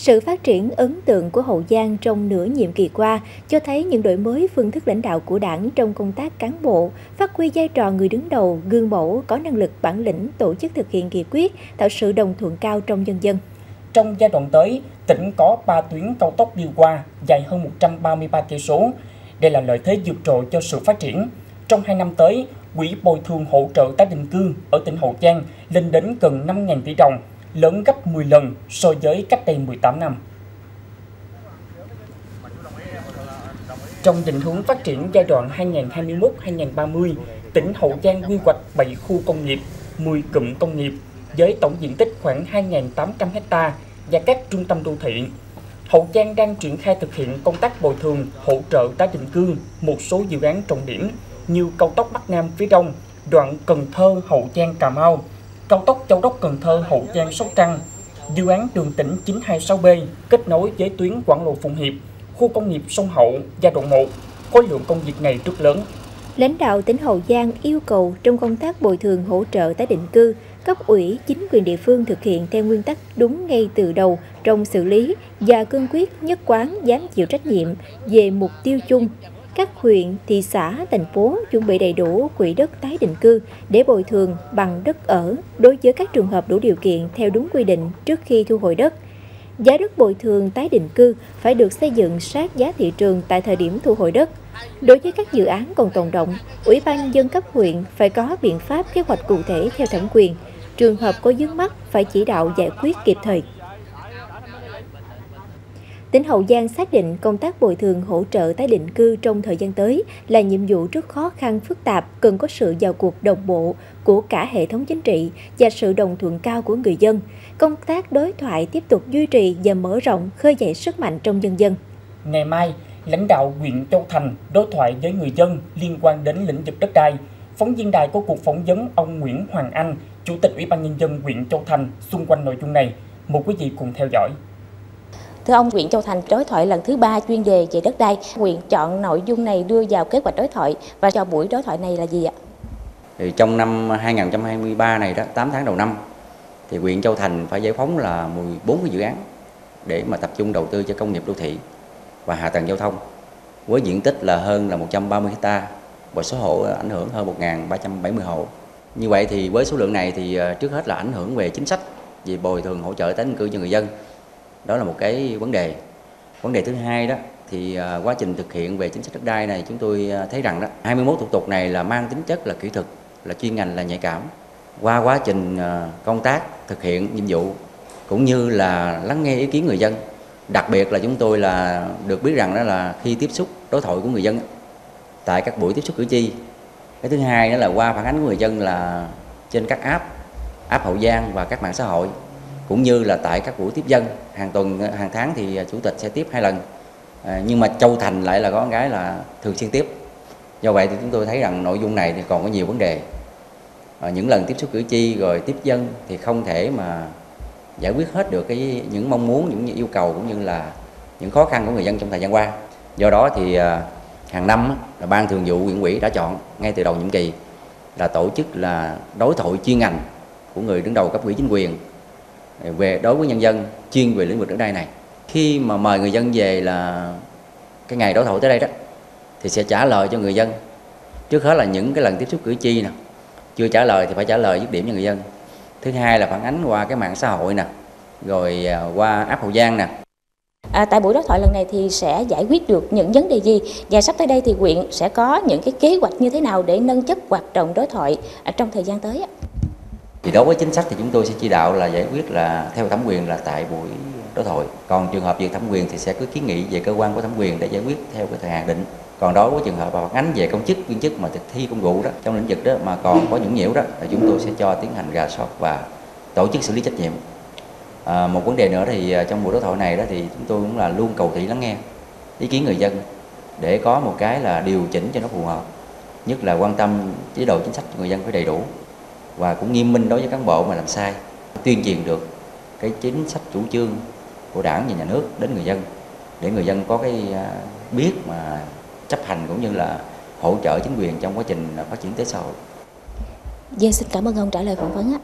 Sự phát triển ấn tượng của Hậu Giang trong nửa nhiệm kỳ qua cho thấy những đổi mới phương thức lãnh đạo của đảng trong công tác cán bộ, phát huy vai trò người đứng đầu, gương mẫu, có năng lực bản lĩnh tổ chức thực hiện nghị quyết, tạo sự đồng thuận cao trong nhân dân. Trong giai đoạn tới, tỉnh có 3 tuyến cao tốc đi qua dài hơn 133 cây số. Đây là lợi thế vượt trội cho sự phát triển. Trong 2 năm tới, quỹ bồi thường hỗ trợ tái định cư ở tỉnh Hậu Giang lên đến gần 5.000 tỷ đồng, lớn gấp 10 lần so với cách đây 18 năm. Trong định hướng phát triển giai đoạn 2021-2030, tỉnh Hậu Giang quy hoạch 7 khu công nghiệp, 10 cụm công nghiệp với tổng diện tích khoảng 2.800 ha và các trung tâm đô thị. Hậu Giang đang triển khai thực hiện công tác bồi thường, hỗ trợ tái định cư một số dự án trọng điểm như cao tốc Bắc Nam phía Đông, đoạn Cần Thơ Hậu Giang Cà Mau, cao tốc Châu Đốc Cần Thơ Hậu Giang Sóc Trăng, dự án đường tỉnh 926B kết nối với tuyến Quảng Lộ Phụng Hiệp, khu công nghiệp sông Hậu giai đoạn 1, khối lượng công việc này rất lớn. Lãnh đạo tỉnh Hậu Giang yêu cầu trong công tác bồi thường hỗ trợ tái định cư, cấp ủy chính quyền địa phương thực hiện theo nguyên tắc đúng ngay từ đầu trong xử lý và cương quyết nhất quán dám chịu trách nhiệm về mục tiêu chung các huyện, thị xã, thành phố chuẩn bị đầy đủ quỹ đất tái định cư để bồi thường bằng đất ở đối với các trường hợp đủ điều kiện theo đúng quy định trước khi thu hồi đất. Giá đất bồi thường tái định cư phải được xây dựng sát giá thị trường tại thời điểm thu hồi đất. Đối với các dự án còn tồn động, Ủy ban dân cấp huyện phải có biện pháp kế hoạch cụ thể theo thẩm quyền. Trường hợp có vướng mắt phải chỉ đạo giải quyết kịp thời. Tỉnh Hậu Giang xác định công tác bồi thường hỗ trợ tái định cư trong thời gian tới là nhiệm vụ rất khó khăn phức tạp, cần có sự vào cuộc đồng bộ của cả hệ thống chính trị và sự đồng thuận cao của người dân. Công tác đối thoại tiếp tục duy trì và mở rộng khơi dậy sức mạnh trong nhân dân. Ngày mai, lãnh đạo huyện Châu Thành đối thoại với người dân liên quan đến lĩnh vực đất đai. Phóng viên đài có cuộc phỏng vấn ông Nguyễn Hoàng Anh, Chủ tịch Ủy ban Nhân dân huyện Châu Thành xung quanh nội dung này. Mời quý vị cùng theo dõi. Thưa ông, huyện Châu Thành đối thoại lần thứ ba chuyên đề về đất đai. Huyện chọn nội dung này đưa vào kế hoạch đối thoại và cho buổi đối thoại này là gì ạ? Thì trong năm 2023 này đó, 8 tháng đầu năm thì huyện Châu Thành phải giải phóng là 14 cái dự án để mà tập trung đầu tư cho công nghiệp đô thị và hạ tầng giao thông với diện tích là hơn là 130 hecta và số hộ ảnh hưởng hơn 1.370 hộ. Như vậy thì với số lượng này thì ờ, trước hết là ảnh hưởng về chính sách về bồi thường hỗ trợ tái định cư cho người dân đó là một cái vấn đề. Vấn đề thứ hai đó thì à, quá trình thực hiện về chính sách đất đai này chúng tôi à, thấy rằng đó 21 thủ tục này là mang tính chất là kỹ thuật, là chuyên ngành, là nhạy cảm. Qua quá trình à, công tác thực hiện nhiệm vụ cũng như là lắng nghe ý kiến người dân, đặc biệt là chúng tôi là được biết rằng đó là khi tiếp xúc, đối thoại của người dân tại các buổi tiếp xúc cử tri. Cái thứ hai đó là qua phản ánh của người dân là trên các app app hậu giang và các mạng xã hội cũng như là tại các buổi tiếp dân hàng tuần hàng tháng thì à, chủ tịch sẽ tiếp hai lần. À, nhưng mà châu thành lại là có gái là thường xuyên tiếp. Do vậy thì chúng tôi thấy rằng nội dung này thì còn có nhiều vấn đề. À, những lần tiếp xúc cử tri rồi tiếp dân thì không thể mà giải quyết hết được cái những mong muốn những yêu cầu cũng như là những khó khăn của người dân trong thời gian qua. Do đó thì à, hàng năm là ban thường vụ huyện ủy đã chọn ngay từ đầu nhiệm kỳ là tổ chức là đối thoại chuyên ngành của người đứng đầu cấp ủy chính quyền về đối với nhân dân chuyên về lĩnh vực đất đai này. Khi mà mời người dân về là cái ngày đối thoại tới đây đó thì sẽ trả lời cho người dân. Trước hết là những cái lần tiếp xúc cử tri nè chưa trả lời thì phải trả lời dứt điểm cho người dân. Thứ hai là phản ánh qua cái mạng xã hội nè rồi à, qua app hậu giang nè. À, tại buổi đối thoại lần này thì sẽ giải quyết được những vấn đề gì? Và sắp tới đây thì huyện sẽ có những cái kế hoạch như thế nào để nâng chất hoạt động đối thoại à, trong thời gian tới ạ? Thì đối với chính sách thì chúng tôi sẽ chỉ đạo là giải quyết là theo thẩm quyền là tại buổi đối thoại còn trường hợp vượt thẩm quyền thì sẽ cứ kiến nghị về cơ quan có thẩm quyền để giải quyết theo cái thời hạn định. Còn đối với trường hợp phản ánh về công chức viên chức mà thực thi công vụ đó trong lĩnh vực đó mà còn có những nhiễu đó thì chúng tôi sẽ cho tiến hành rà soát và tổ chức xử lý trách nhiệm. À, một vấn đề nữa thì à, trong buổi đối thoại này đó thì chúng tôi cũng là luôn cầu thị lắng nghe ý kiến người dân để có một cái là điều chỉnh cho nó phù hợp. Nhất là quan tâm chế độ chính sách cho người dân phải đầy đủ và cũng nghiêm minh đối với cán bộ mà làm sai, tuyên truyền được cái chính sách chủ trương của đảng và nhà nước đến người dân, để người dân có cái à, biết mà chấp hành cũng như là hỗ trợ chính quyền trong quá trình phát triển tế xã hội. Dạ xin cảm ơn ông trả lời phỏng vấn ạ.